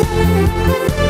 Música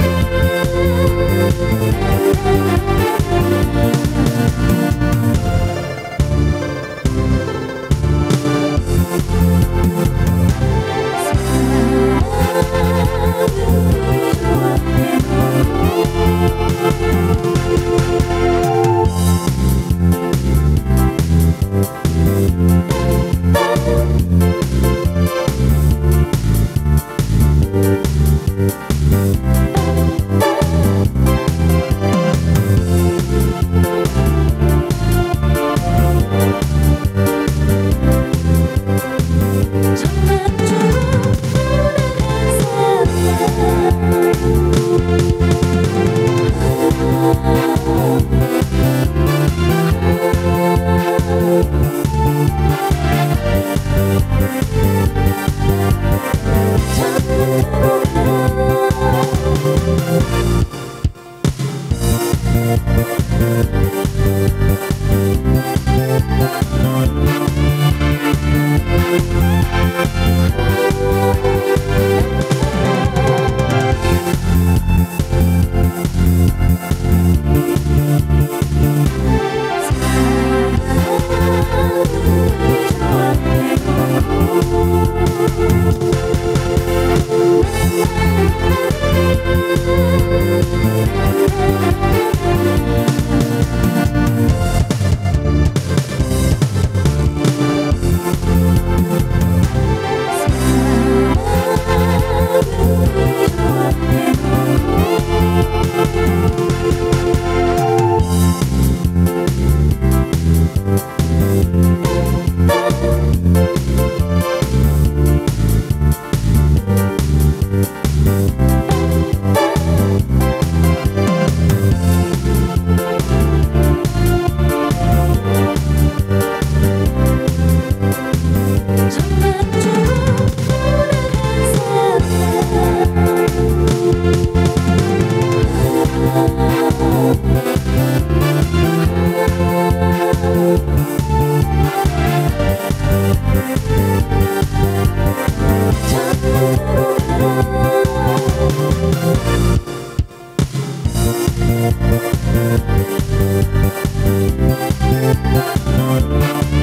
Thank